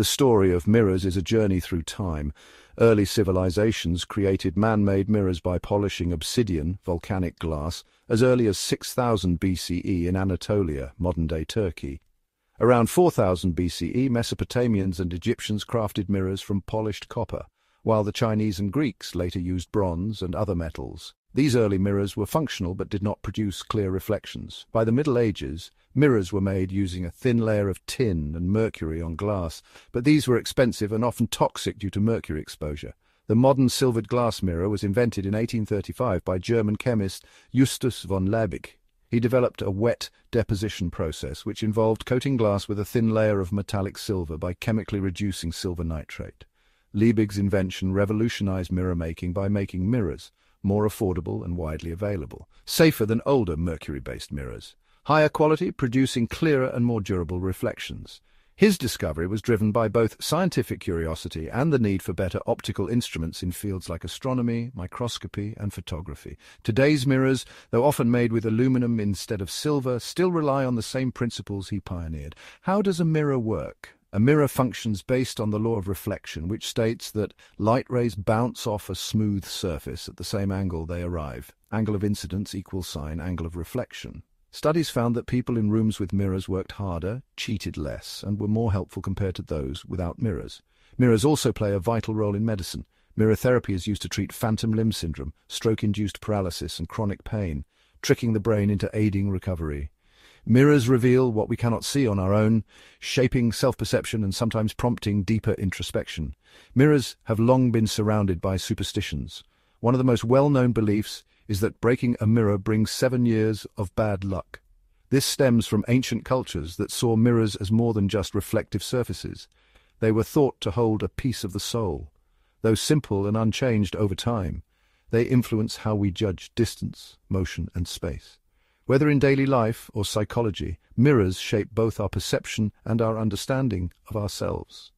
The story of mirrors is a journey through time. Early civilizations created man-made mirrors by polishing obsidian, volcanic glass, as early as 6000 BCE in Anatolia, modern-day Turkey. Around 4000 BCE, Mesopotamians and Egyptians crafted mirrors from polished copper, while the Chinese and Greeks later used bronze and other metals. These early mirrors were functional but did not produce clear reflections. By the Middle Ages, mirrors were made using a thin layer of tin and mercury on glass, but these were expensive and often toxic due to mercury exposure. The modern silvered glass mirror was invented in 1835 by German chemist Justus von Liebig. He developed a wet deposition process which involved coating glass with a thin layer of metallic silver by chemically reducing silver nitrate. Liebig's invention revolutionized mirror making by making mirrors more affordable and widely available, safer than older mercury-based mirrors, higher quality producing clearer and more durable reflections. His discovery was driven by both scientific curiosity and the need for better optical instruments in fields like astronomy, microscopy, and photography. Today's mirrors, though often made with aluminum instead of silver, still rely on the same principles he pioneered. How does a mirror work? A mirror functions based on the law of reflection, which states that light rays bounce off a smooth surface at the same angle they arrive. Angle of incidence equals sine angle of reflection. Studies found that people in rooms with mirrors worked harder, cheated less, and were more helpful compared to those without mirrors. Mirrors also play a vital role in medicine. Mirror therapy is used to treat phantom limb syndrome, stroke-induced paralysis, and chronic pain, tricking the brain into aiding recovery. Mirrors reveal what we cannot see on our own, shaping self-perception and sometimes prompting deeper introspection. Mirrors have long been surrounded by superstitions. One of the most well-known beliefs is that breaking a mirror brings seven years of bad luck. This stems from ancient cultures that saw mirrors as more than just reflective surfaces. They were thought to hold a piece of the soul. Though simple and unchanged over time, they influence how we judge distance, motion and space. Whether in daily life or psychology, mirrors shape both our perception and our understanding of ourselves.